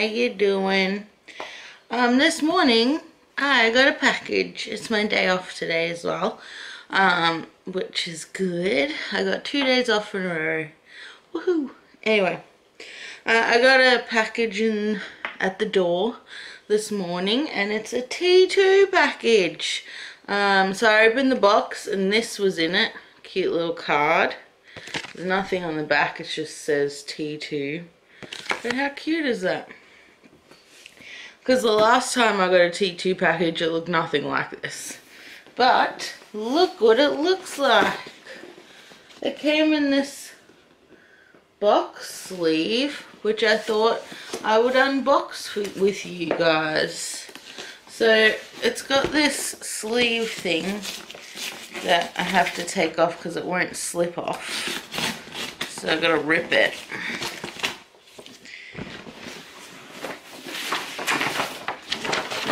you doing? Um, this morning I got a package. It's my day off today as well, um, which is good. I got two days off in a row. Woohoo! Anyway, uh, I got a package in at the door this morning, and it's a T2 package. Um, so I opened the box, and this was in it. Cute little card. There's nothing on the back, it just says T2. But how cute is that? Because the last time I got a T2 package, it looked nothing like this. But, look what it looks like. It came in this box sleeve, which I thought I would unbox with you guys. So, it's got this sleeve thing that I have to take off because it won't slip off. So I gotta rip it.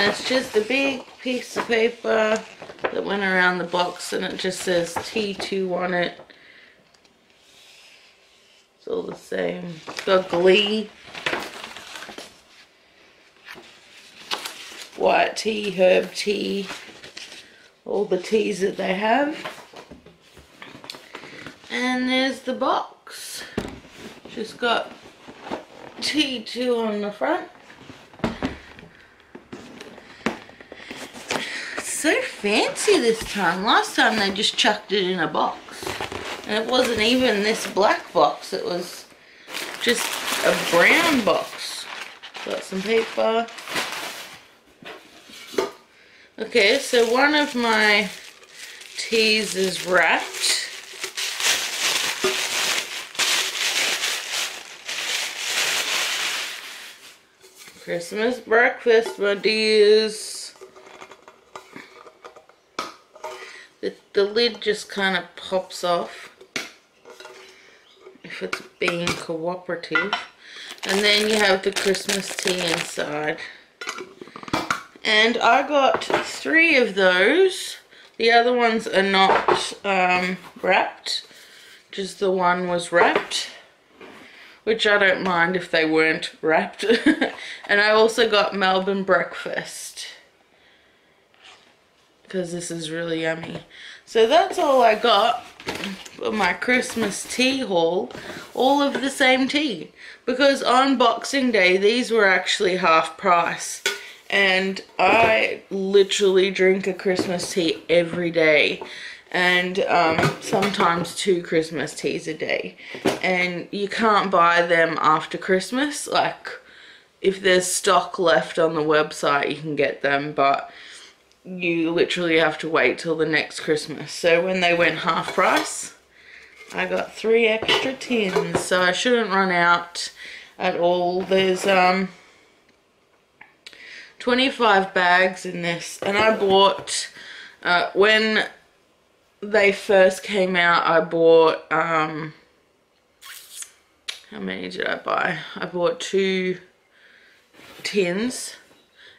It's just a big piece of paper that went around the box and it just says T2 on it. It's all the same. It's got Glee. White tea, herb tea, all the teas that they have. And there's the box. Just got T2 on the front. So fancy this time. Last time they just chucked it in a box. And it wasn't even this black box. It was just a brown box. Got some paper. Okay, so one of my teas is wrapped. Christmas breakfast, my dears. The, lid just kind of pops off if it's being cooperative. And then you have the Christmas tea inside. And I got three of those. The other ones are not um, wrapped. Just the one was wrapped. Which I don't mind if they weren't wrapped. and I also got Melbourne breakfast. Because this is really yummy. So that's all I got for my Christmas tea haul. All of the same tea. Because on Boxing Day, these were actually half price. And I literally drink a Christmas tea every day. And um, sometimes two Christmas teas a day. And you can't buy them after Christmas. Like if there's stock left on the website you can get them. But you literally have to wait till the next Christmas. So when they went half price I got three extra tins. So I shouldn't run out at all. There's um 25 bags in this. And I bought uh, when they first came out I bought um, how many did I buy? I bought two tins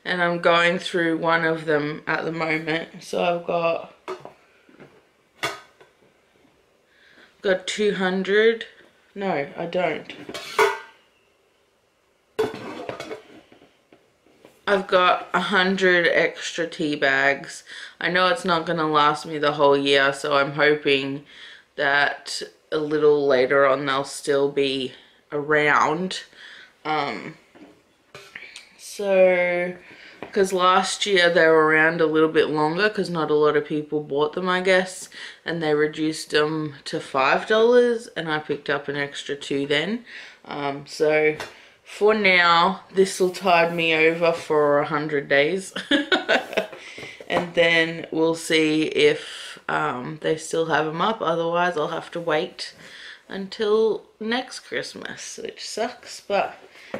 and I'm going through one of them at the moment so I've got got 200 no I don't I've got a hundred extra tea bags. I know it's not going to last me the whole year, so I'm hoping that a little later on they'll still be around. Um, so, because last year they were around a little bit longer because not a lot of people bought them, I guess, and they reduced them to $5 and I picked up an extra two then. Um, so for now, this will tide me over for a hundred days. and then we'll see if um, they still have them up. Otherwise, I'll have to wait until next Christmas, which sucks, but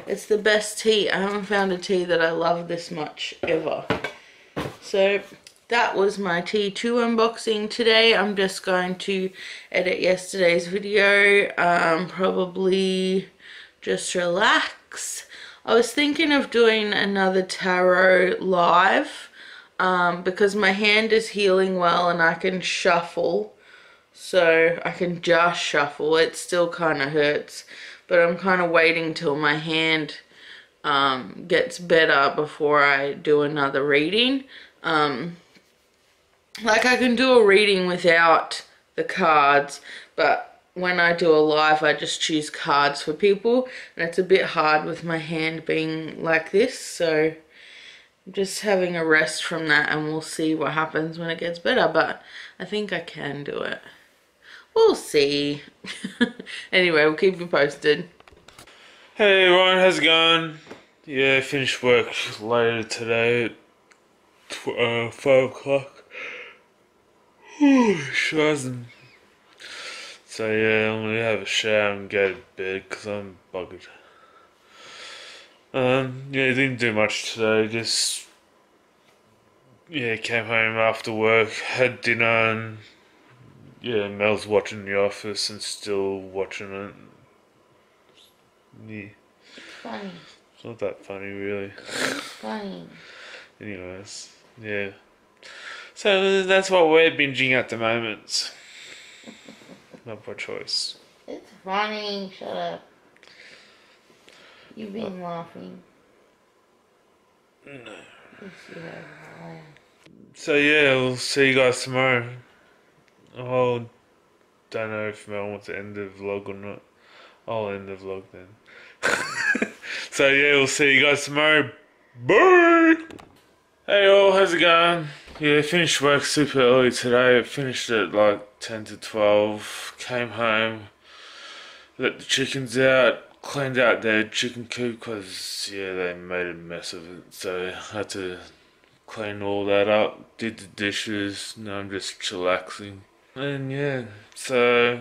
it's the best tea. I haven't found a tea that I love this much ever. So that was my T2 unboxing today. I'm just going to edit yesterday's video, um, probably just relax I was thinking of doing another tarot live um, because my hand is healing well and I can shuffle. So I can just shuffle. It still kind of hurts. But I'm kind of waiting till my hand um, gets better before I do another reading. Um, like I can do a reading without the cards, but when I do a live, I just choose cards for people, and it's a bit hard with my hand being like this, so I'm just having a rest from that, and we'll see what happens when it gets better, but I think I can do it. We'll see. anyway, we'll keep you posted. Hey everyone, how's it going? Yeah, finished work later today at uh, 5 o'clock. So yeah, I'm gonna have a shower and go to bed because I'm buggered. Um, yeah, didn't do much today, just yeah, came home after work, had dinner and yeah, Mel's watching The Office and still watching it. Yeah. Funny, It's not that funny, really. funny. Anyways, yeah. So that's what we're binging at the moment. Not by choice. It's funny. Shut up. You've been laughing. No. Yes, you have. So yeah, we'll see you guys tomorrow. Oh, don't know if Mel wants to end the vlog or not. I'll end the vlog then. so yeah, we'll see you guys tomorrow. Bye. Hey all, how's it going? Yeah, finished work super early today. Finished at like ten to twelve. Came home, let the chickens out, cleaned out their chicken coop because yeah, they made a mess of it. So I had to clean all that up, did the dishes. Now I'm just chillaxing. And yeah, so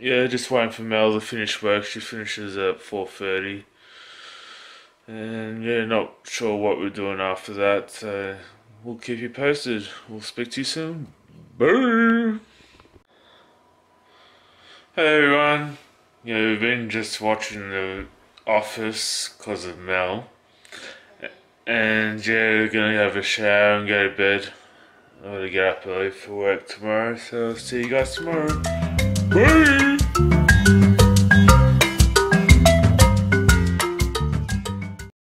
yeah, just waiting for Mel to finish work. She finishes at four thirty. And yeah, not sure what we're doing after that. So we'll keep you posted. We'll speak to you soon. Bye. Hey everyone. Yeah, we've been just watching The Office because of Mel. And yeah, we're gonna have a shower and go to bed. I'm gonna get up early for work tomorrow, so see you guys tomorrow. Bye!